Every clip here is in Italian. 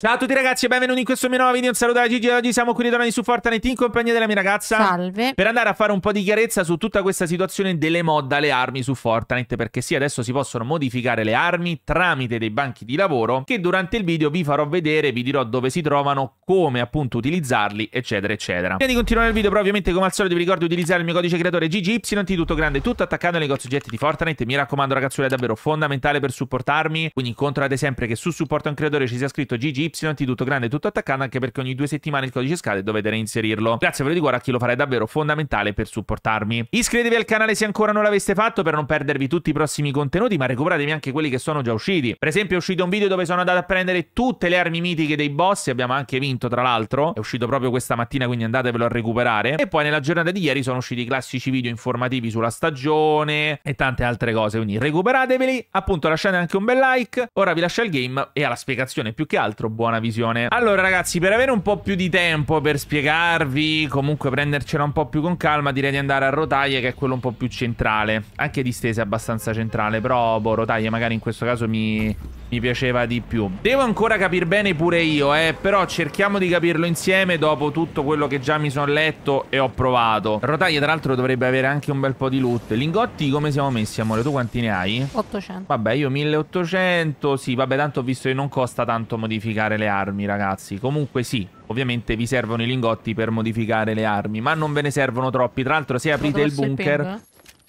Ciao a tutti ragazzi e benvenuti in questo mio nuovo video, un saluto da Gigi, oggi siamo qui ritornati su Fortnite in compagnia della mia ragazza. Salve. Per andare a fare un po' di chiarezza su tutta questa situazione delle mod alle armi su Fortnite Perché sì, adesso si possono modificare le armi tramite dei banchi di lavoro Che durante il video vi farò vedere, vi dirò dove si trovano, come appunto utilizzarli, eccetera eccetera. Prima di continuare il video però ovviamente come al solito vi ricordo di utilizzare il mio codice creatore GGY tutto grande, tutto attaccato ai negozi oggetti di Fortnite. Mi raccomando ragazzuoli è davvero fondamentale per supportarmi. Quindi controllate sempre che su supporto a un creatore ci sia scritto GGY tutto grande tutto attaccato anche perché ogni due settimane il codice scade e dovete reinserirlo. Grazie per di cuore a chi lo farà è davvero fondamentale per supportarmi. Iscrivetevi al canale se ancora non l'aveste fatto per non perdervi tutti i prossimi contenuti, ma recuperatevi anche quelli che sono già usciti. Per esempio è uscito un video dove sono andato a prendere tutte le armi mitiche dei boss e abbiamo anche vinto tra l'altro. È uscito proprio questa mattina quindi andatevelo a recuperare. E poi nella giornata di ieri sono usciti i classici video informativi sulla stagione e tante altre cose, quindi recuperateveli. Appunto lasciate anche un bel like. Ora vi lascio il game e alla spiegazione più che altro buona visione. Allora ragazzi, per avere un po' più di tempo per spiegarvi, comunque prendercela un po' più con calma, direi di andare a rotaie che è quello un po' più centrale. Anche distesa è abbastanza centrale, però boh, rotaie magari in questo caso mi, mi piaceva di più. Devo ancora capire bene pure io, eh, però cerchiamo di capirlo insieme dopo tutto quello che già mi sono letto e ho provato. Rotaie tra l'altro dovrebbe avere anche un bel po' di loot. Lingotti come siamo messi, amore? Tu quanti ne hai? 800. Vabbè, io 1800, sì, vabbè, tanto ho visto che non costa tanto modificare le armi, ragazzi ragazzi. Comunque sì, ovviamente vi servono i lingotti per modificare le armi, ma non ve ne servono troppi. Tra l'altro se aprite il bunker...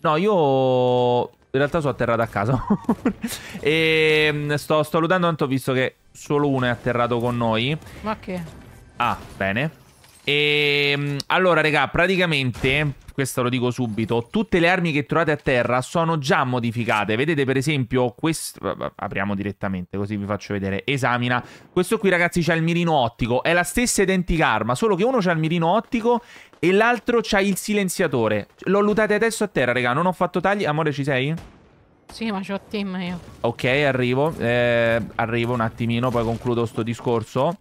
No, io in realtà sono atterrato a casa. e mm, sto, sto lutando tanto visto che solo uno è atterrato con noi. Ma che? Ah, bene. E mm, allora, raga, praticamente questo lo dico subito, tutte le armi che trovate a terra sono già modificate. Vedete per esempio questo... Apriamo direttamente così vi faccio vedere. Esamina. Questo qui ragazzi c'ha il mirino ottico. È la stessa identica arma, solo che uno c'ha il mirino ottico e l'altro c'ha il silenziatore. L'ho lootate adesso a terra, raga. Non ho fatto tagli. Amore ci sei? Sì, ma c'ho team io. Ok, arrivo. Eh, arrivo un attimino, poi concludo sto discorso.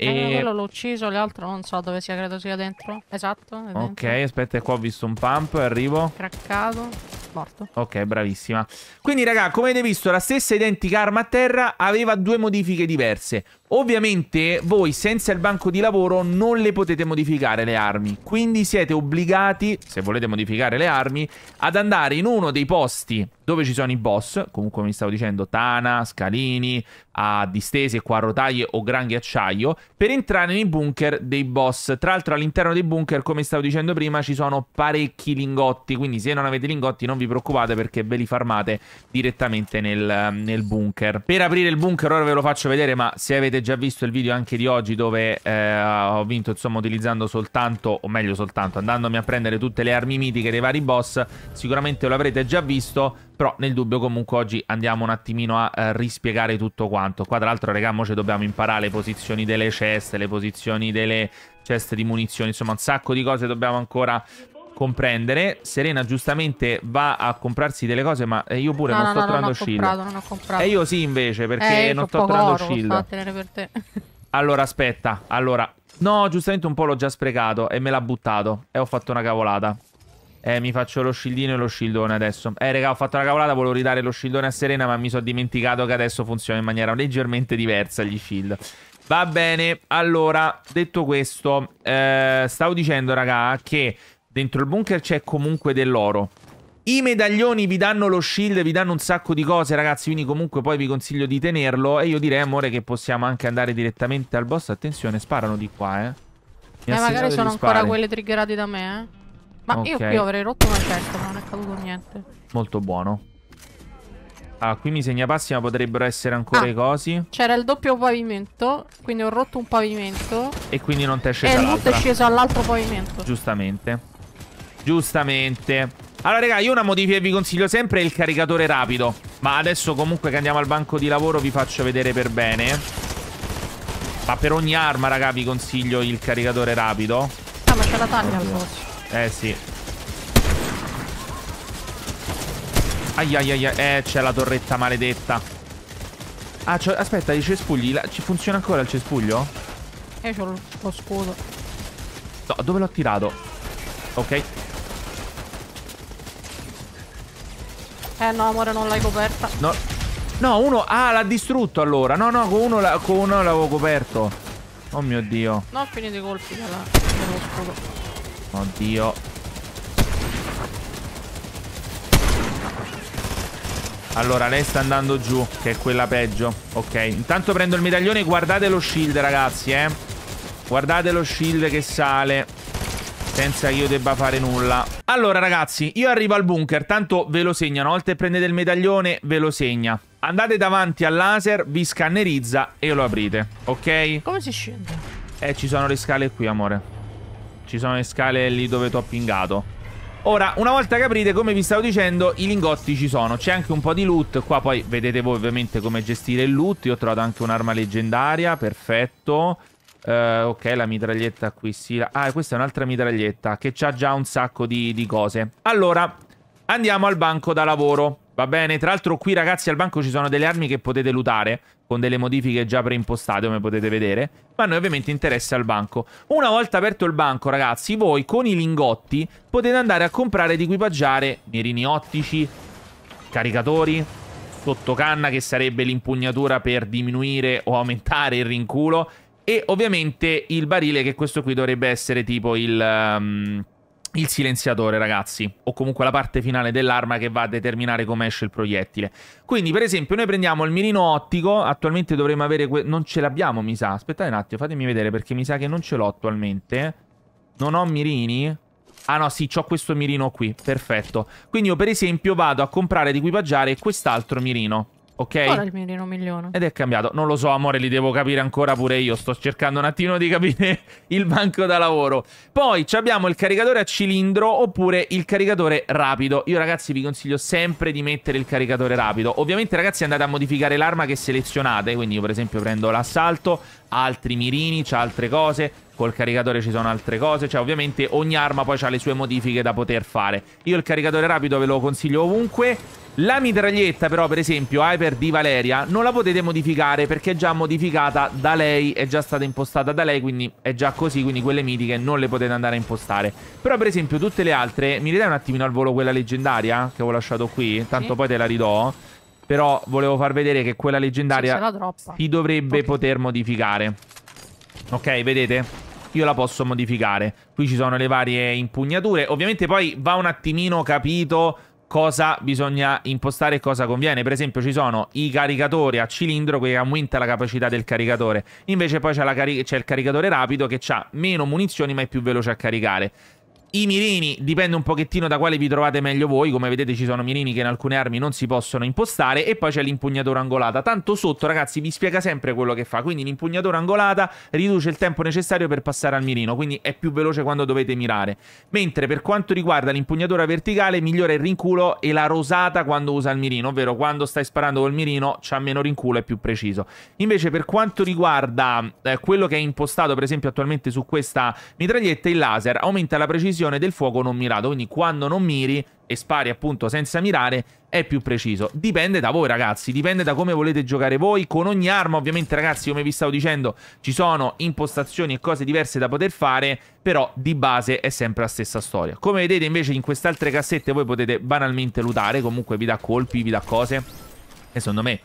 E... Eh, quello l'ho ucciso, l'altro non so dove sia, credo sia dentro. Esatto. Dentro. Ok, aspetta, qua ho visto un pump, arrivo. Craccato, morto. Ok, bravissima. Quindi, raga, come avete visto, la stessa identica arma a terra aveva due modifiche diverse. Ovviamente voi senza il banco di lavoro non le potete modificare le armi, quindi siete obbligati, se volete modificare le armi, ad andare in uno dei posti dove ci sono i boss, comunque vi stavo dicendo, Tana, Scalini, a distese, qua a rotaie o gran ghiacciaio, per entrare nei bunker dei boss. Tra l'altro all'interno dei bunker, come stavo dicendo prima, ci sono parecchi lingotti, quindi se non avete lingotti non vi preoccupate perché ve li farmate direttamente nel, nel bunker. Per aprire il bunker ora ve lo faccio vedere, ma se avete già visto il video anche di oggi dove eh, ho vinto insomma utilizzando soltanto, o meglio soltanto, andandomi a prendere tutte le armi mitiche dei vari boss, sicuramente lo avrete già visto, però nel dubbio comunque oggi andiamo un attimino a eh, rispiegare tutto quanto. Qua tra l'altro regà, ci dobbiamo imparare le posizioni delle ceste, le posizioni delle ceste di munizioni, insomma un sacco di cose dobbiamo ancora comprendere. Serena giustamente va a comprarsi delle cose, ma eh, io pure no, non no, sto no, trovando shield. Comprato, non ho comprato. E io sì invece, perché eh, non sto trovando oro, shield. Allora aspetta, allora... No, giustamente un po' l'ho già sprecato e me l'ha buttato. E ho fatto una cavolata. Eh, mi faccio lo shieldino e lo shieldone adesso. Eh, raga, ho fatto una cavolata, volevo ridare lo shieldone a Serena, ma mi sono dimenticato che adesso funziona in maniera leggermente diversa gli shield. Va bene, allora, detto questo, eh, stavo dicendo, raga, che Dentro il bunker c'è comunque dell'oro. I medaglioni vi danno lo shield, vi danno un sacco di cose, ragazzi. Quindi comunque poi vi consiglio di tenerlo. E io direi, amore, che possiamo anche andare direttamente al boss. Attenzione, sparano di qua, eh. Mi eh, magari sono ancora quelle triggerate da me, eh. Ma okay. io qui avrei rotto una cesta, ma non è caduto niente. Molto buono. Ah, qui mi segna passi, ma potrebbero essere ancora ah, i cosi. C'era il doppio pavimento, quindi ho rotto un pavimento. E quindi non ti è sceso l'altro. E è sceso all'altro pavimento. Giustamente. Giustamente. Allora, raga, io una modifica che vi consiglio sempre è il caricatore rapido. Ma adesso comunque che andiamo al banco di lavoro vi faccio vedere per bene. Ma per ogni arma, raga, vi consiglio il caricatore rapido. Ah, ma c'è la taglia al boss. Eh, sì. Aiaiaia, eh, c'è la torretta maledetta. Ah, aspetta, i cespugli. La ci funziona ancora il cespuglio? Eh, c'ho lo scudo. No, dove l'ho tirato? Ok. Eh no, amore, non l'hai coperta. No. No, uno... Ah, l'ha distrutto allora. No, no, con uno, con uno l'avevo coperto. Oh mio Dio. No, finito i colpi della... dello scudo. Oddio. Allora, lei sta andando giù, che è quella peggio. Ok, intanto prendo il medaglione. Guardate lo shield, ragazzi, eh. Guardate lo shield che sale. Senza che io debba fare nulla. Allora, ragazzi, io arrivo al bunker. Tanto ve lo segna. Una volta che prendete il medaglione, ve lo segna. Andate davanti al laser, vi scannerizza e lo aprite. Ok? Come si scende? Eh, ci sono le scale qui, amore. Ci sono le scale lì dove ti ho pingato. Ora, una volta che aprite, come vi stavo dicendo, i lingotti ci sono. C'è anche un po' di loot. Qua poi vedete voi ovviamente come gestire il loot. Io ho trovato anche un'arma leggendaria. Perfetto. Uh, ok, la mitraglietta qui sì. Ah, questa è un'altra mitraglietta che ha già un sacco di, di cose. Allora, andiamo al banco da lavoro. Va bene? Tra l'altro qui ragazzi al banco ci sono delle armi che potete lootare con delle modifiche già preimpostate come potete vedere. Ma a noi ovviamente interessa il banco. Una volta aperto il banco ragazzi voi con i lingotti potete andare a comprare ed equipaggiare mirini ottici, caricatori, sottocanna che sarebbe l'impugnatura per diminuire o aumentare il rinculo e ovviamente il barile che questo qui dovrebbe essere tipo il... Um, il silenziatore, ragazzi, o comunque la parte finale dell'arma che va a determinare come esce il proiettile. Quindi, per esempio, noi prendiamo il mirino ottico, attualmente dovremmo avere... non ce l'abbiamo, mi sa. Aspettate un attimo, fatemi vedere, perché mi sa che non ce l'ho attualmente. Non ho mirini? Ah no, sì, ho questo mirino qui, perfetto. Quindi io, per esempio, vado a comprare ed equipaggiare quest'altro mirino. Ok? Ora il mirino milione. Ed è cambiato. Non lo so, amore, li devo capire ancora pure io. Sto cercando un attimo di capire il banco da lavoro. Poi abbiamo il caricatore a cilindro oppure il caricatore rapido. Io, ragazzi, vi consiglio sempre di mettere il caricatore rapido. Ovviamente, ragazzi, andate a modificare l'arma che selezionate. Quindi io, per esempio, prendo l'assalto, altri mirini, c'ha altre cose. Col caricatore ci sono altre cose. Cioè, ovviamente, ogni arma poi ha le sue modifiche da poter fare. Io il caricatore rapido ve lo consiglio ovunque. La mitraglietta però per esempio Hyper di Valeria non la potete modificare perché è già modificata da lei, è già stata impostata da lei quindi è già così, quindi quelle mitiche non le potete andare a impostare. Però per esempio tutte le altre, mi ridai un attimino al volo quella leggendaria che avevo lasciato qui, tanto sì. poi te la ridò. Però volevo far vedere che quella leggendaria si dovrebbe okay. poter modificare. Ok, vedete? Io la posso modificare. Qui ci sono le varie impugnature. Ovviamente poi va un attimino capito cosa bisogna impostare e cosa conviene. Per esempio ci sono i caricatori a cilindro che aumenta la capacità del caricatore. Invece poi c'è, cari il caricatore rapido che ha meno munizioni ma è più veloce a caricare. I mirini dipende un pochettino da quale vi trovate meglio voi, come vedete ci sono mirini che in alcune armi non si possono impostare e poi c'è l'impugnatura angolata. Tanto sotto ragazzi vi spiega sempre quello che fa, quindi l'impugnatura angolata riduce il tempo necessario per passare al mirino, quindi è più veloce quando dovete mirare. Mentre per quanto riguarda l'impugnatura verticale migliora il rinculo e la rosata quando usa il mirino, ovvero quando stai sparando col mirino c'ha meno rinculo e più preciso. Invece per quanto riguarda eh, quello che è impostato per esempio attualmente su questa mitraglietta, il laser aumenta la precisione precisione del fuoco non mirato. Quindi quando non miri e spari appunto senza mirare è più preciso. Dipende da voi ragazzi, dipende da come volete giocare voi. Con ogni arma ovviamente ragazzi come vi stavo dicendo ci sono impostazioni e cose diverse da poter fare, però di base è sempre la stessa storia. Come vedete invece in queste altre cassette voi potete banalmente lootare, comunque vi dà colpi, vi dà cose. E secondo me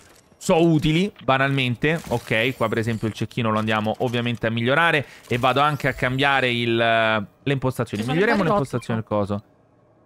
so utili, banalmente. Ok, qua per esempio il cecchino lo andiamo ovviamente a migliorare e vado anche a cambiare il, le impostazioni. Miglioriamo le impostazioni del coso.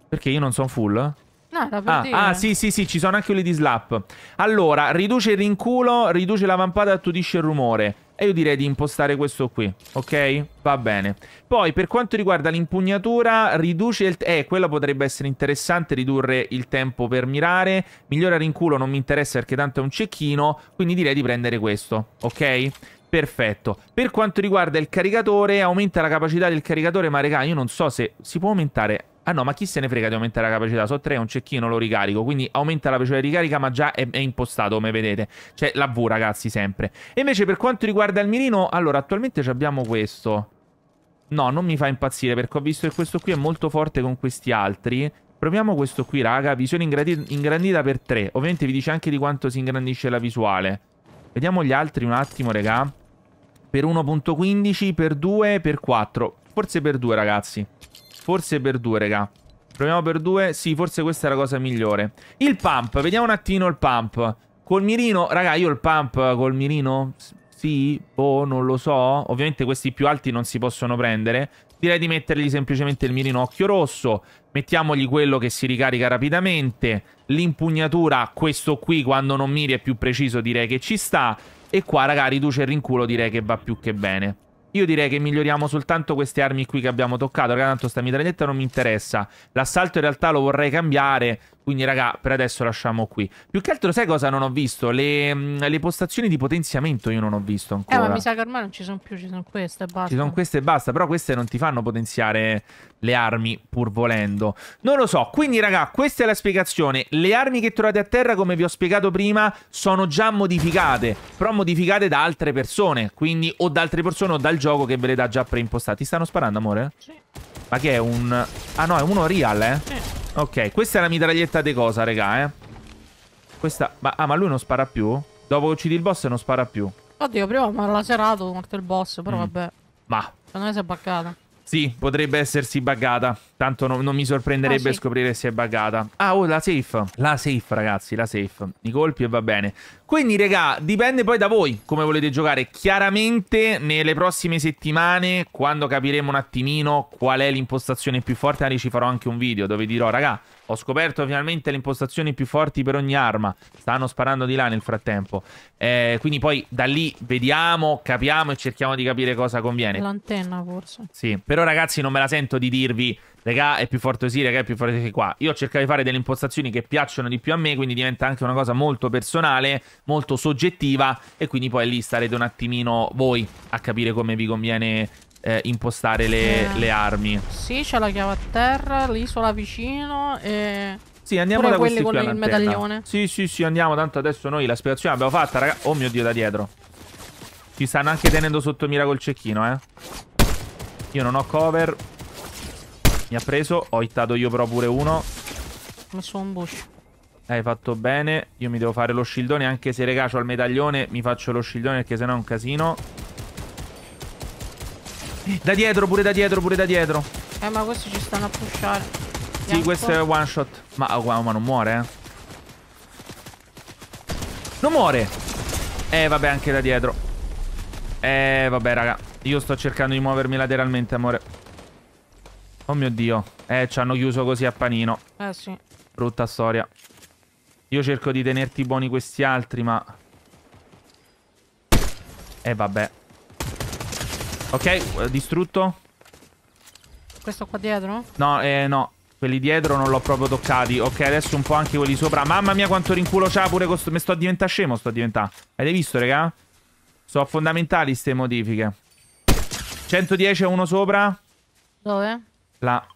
Perché io non sono full? No, per ah, dire. ah, sì, sì, sì, ci sono anche quelli di slap. Allora, riduce il rinculo, riduce la vampata e attudisce il rumore. E io direi di impostare questo qui, ok? Va bene. Poi, per quanto riguarda l'impugnatura, riduce il... Eh, quello potrebbe essere interessante, ridurre il tempo per mirare. Migliora rinculo, non mi interessa perché tanto è un cecchino, quindi direi di prendere questo, ok? Perfetto. Per quanto riguarda il caricatore, aumenta la capacità del caricatore, ma regà, io non so se si può aumentare Ah no, ma chi se ne frega di aumentare la capacità? So 3 è un cecchino, lo ricarico. Quindi aumenta la velocità di ricarica, ma già è, è, impostato, come vedete. Cioè, la V, ragazzi, sempre. E invece, per quanto riguarda il mirino, allora, attualmente abbiamo questo. No, non mi fa impazzire, perché ho visto che questo qui è molto forte con questi altri. Proviamo questo qui, raga. Visione ingrandita per 3. Ovviamente vi dice anche di quanto si ingrandisce la visuale. Vediamo gli altri un attimo, raga. Per 1.15, per 2, per 4. Forse per 2, ragazzi. Forse per due, raga. Proviamo per due. Sì, forse questa è la cosa migliore. Il pump. Vediamo un attimo il pump. Col mirino, raga, io il pump col mirino... Sì? Boh, non lo so. Ovviamente questi più alti non si possono prendere. Direi di mettergli semplicemente il mirino occhio rosso. Mettiamogli quello che si ricarica rapidamente. L'impugnatura, questo qui, quando non miri è più preciso, direi che ci sta. E qua, raga, riduce il rinculo, direi che va più che bene. Io direi che miglioriamo soltanto queste armi qui che abbiamo toccato. Raga, tanto sta mitraglietta non mi interessa. L'assalto in realtà lo vorrei cambiare. Quindi, raga, per adesso lasciamo qui. Più che altro, sai cosa non ho visto? Le, mm, le postazioni di potenziamento io non ho visto ancora. Eh, ma mi sa che ormai non ci sono più, ci sono queste e basta. Ci sono queste e basta, però queste non ti fanno potenziare le armi pur volendo. Non lo so, quindi raga, questa è la spiegazione. Le armi che trovate a terra, come vi ho spiegato prima, sono già modificate, però modificate da altre persone, quindi o da altre persone o dal gioco che ve le dà già preimpostati. stanno sparando, amore? Sì. Ma che è un... Ah no, è uno real, eh? Sì. Ok, questa è la mitraglietta di cosa, raga, eh? Questa... Ma... Ah, ma lui non spara più? Dopo che uccidi il boss non spara più. Oddio, prima mi ha laserato morto il boss, però mm. vabbè. Ma... Secondo me si è baccata. Sì, potrebbe essersi buggata. Tanto no, non mi sorprenderebbe ah, sì. scoprire se è buggata. Ah, oh, la safe. La safe, ragazzi, la safe. I colpi e va bene. Quindi, regà, dipende poi da voi come volete giocare. Chiaramente, nelle prossime settimane, quando capiremo un attimino qual è l'impostazione più forte, magari ci farò anche un video dove dirò, raga, ho scoperto finalmente le impostazioni più forti per ogni arma. Stanno sparando di là nel frattempo. Eh, quindi poi da lì vediamo, capiamo e cerchiamo di capire cosa conviene. L'antenna forse. Sì, però ragazzi non me la sento di dirvi Regà è più forte così, regà è più forte che qua. Io cerco di fare delle impostazioni che piacciono di più a me, quindi diventa anche una cosa molto personale, molto soggettiva e quindi poi lì starete un attimino voi a capire come vi conviene eh, impostare le, eh, le, armi. Sì, c'è la chiave a terra, l'isola vicino e... Sì, andiamo Pure da questi con il medaglione. Sì, sì, sì, andiamo. Tanto adesso noi la spiegazione l'abbiamo fatta, raga. Oh mio Dio, da dietro. Ci stanno anche tenendo sotto mira col cecchino, eh. Io non ho cover. Mi ha preso. Ho hittato io però pure uno. Ho messo un bush. Hai fatto bene. Io mi devo fare lo shieldone. Anche se regà ho il medaglione, mi faccio lo shieldone perché sennò è un casino. Da dietro, pure da dietro, pure da dietro. Eh, ma questi ci stanno a pushare. Sì, questo è one shot. Ma, oh, ma non muore, eh. Non muore. Eh, vabbè, anche da dietro. Eh, vabbè, raga. Io sto cercando di muovermi lateralmente, amore. Oh mio Dio. Eh, ci hanno chiuso così a panino. Eh, sì. Brutta storia. Io cerco di tenerti buoni questi altri, ma... Eh, vabbè. Ok, eh, distrutto. Questo qua dietro? No, eh, no. Quelli dietro non l'ho proprio toccati. Ok, adesso un po' anche quelli sopra. Mamma mia quanto rinculo c'ha pure questo. Mi sto a diventare scemo, sto a diventare. Avete visto, raga? Sono fondamentali queste modifiche. 110 a uno sopra. Dove? Là.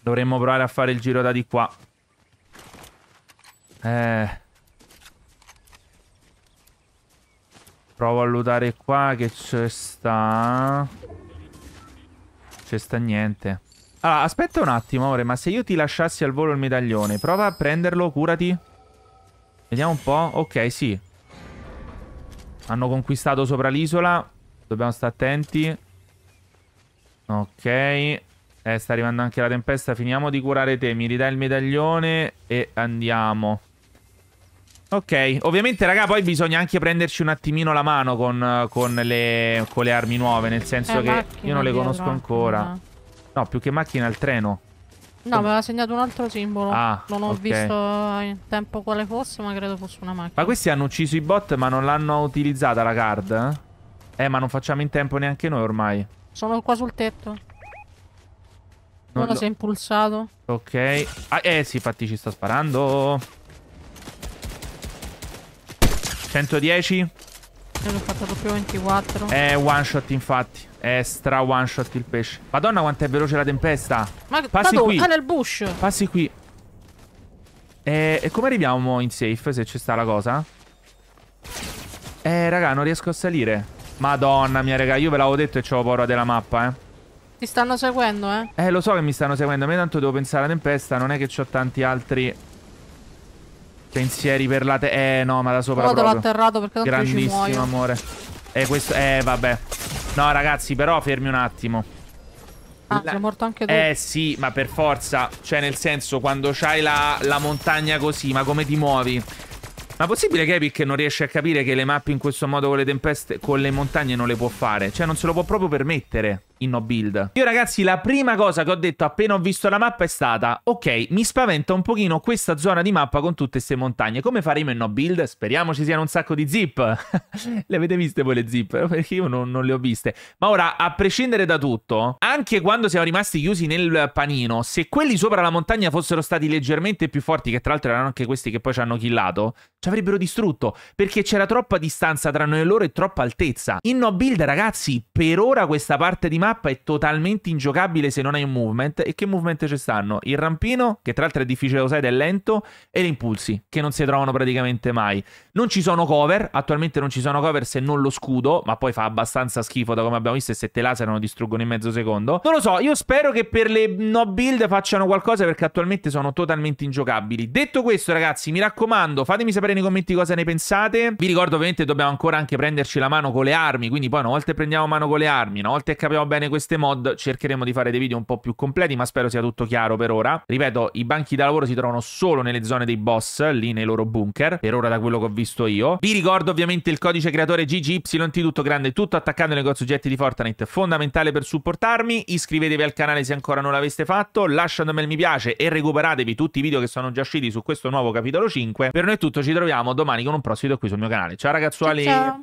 Dovremmo provare a fare il giro da di qua. Eh... Provo a lootare qua che c'è sta... C'è sta niente. Allora, aspetta un attimo, amore, ma se io ti lasciassi al volo il medaglione, prova a prenderlo, curati. Vediamo un po'. Ok, sì. Hanno conquistato sopra l'isola. Dobbiamo stare attenti. Ok. Eh, sta arrivando anche la tempesta. Finiamo di curare te. Mi ridai il medaglione e andiamo. Ok, ovviamente raga poi bisogna anche prenderci un attimino la mano con, con, le, con le, armi nuove, nel senso eh, che io non le conosco ancora. No, più che macchina il treno. No, mi aveva segnato un altro simbolo. Ah, non ho okay. visto in tempo quale fosse, ma credo fosse una macchina. Ma questi hanno ucciso i bot, ma non l'hanno utilizzata la card? Eh? eh, ma non facciamo in tempo neanche noi ormai. Sono qua sul tetto. Uno lo... si è impulsato. Ok. Ah, eh sì, infatti ci sta sparando. 110. Io l'ho fatto proprio 24. È one shot infatti. È stra one shot il pesce. Madonna quanto è veloce la tempesta. Ma passi qui. Ah, nel bush. Passi qui. E, e come arriviamo in safe se ci sta la cosa? Eh raga non riesco a salire. Madonna mia raga io ve l'avevo detto e c'ho paura della mappa eh. Ti stanno seguendo eh? Eh lo so che mi stanno seguendo. A me tanto devo pensare alla tempesta. Non è che ho tanti altri... Pensieri per la te... Eh, no, ma da sopra però proprio. l'ho atterrato perché tanto Grandissimo, ci amore. Eh, questo... Eh, vabbè. No, ragazzi, però fermi un attimo. Ah, la... sei morto anche tu. Eh sì, ma per forza. Cioè, nel senso, quando c'hai la, la montagna così, ma come ti muovi? Ma possibile che Epic non riesce a capire che le mappe in questo modo con le tempeste, con le montagne non le può fare? Cioè non se lo può proprio permettere in no build. Io ragazzi la prima cosa che ho detto appena ho visto la mappa è stata ok mi spaventa un pochino questa zona di mappa con tutte queste montagne come faremo in no build? Speriamo ci siano un sacco di zip le avete viste voi le zip? perché io non, non, le ho viste ma ora a prescindere da tutto anche quando siamo rimasti chiusi nel panino se quelli sopra la montagna fossero stati leggermente più forti che tra l'altro erano anche questi che poi ci hanno killato ci avrebbero distrutto perché c'era troppa distanza tra noi e loro e troppa altezza in no build ragazzi per ora questa parte di mappa mappa è totalmente ingiocabile se non hai un movement. E che movement ci stanno? Il rampino, che tra l'altro è difficile da usare ed è lento, e gli impulsi, che non si trovano praticamente mai. Non ci sono cover, attualmente non ci sono cover se non lo scudo, ma poi fa abbastanza schifo da come abbiamo visto e se te laserano distruggono in mezzo secondo. Non lo so, io spero che per le no build facciano qualcosa perché attualmente sono totalmente ingiocabili. Detto questo ragazzi, mi raccomando, fatemi sapere nei commenti cosa ne pensate. Vi ricordo ovviamente dobbiamo ancora anche prenderci la mano con le armi, quindi poi una volta prendiamo mano con le armi, una volta che capiamo bene bene queste mod cercheremo di fare dei video un po' più completi, ma spero sia tutto chiaro per ora. Ripeto, i banchi da lavoro si trovano solo nelle zone dei boss, lì nei loro bunker, per ora da quello che ho visto io. Vi ricordo ovviamente il codice creatore GGYT, tutto grande, tutto attaccato nei negozi oggetti di Fortnite, fondamentale per supportarmi. Iscrivetevi al canale se ancora non l'aveste fatto, lasciatemi il mi piace e recuperatevi tutti i video che sono già usciti su questo nuovo capitolo 5. Per noi è tutto, ci troviamo domani con un prossimo video qui sul mio canale. Ciao ragazzuoli! Ciao.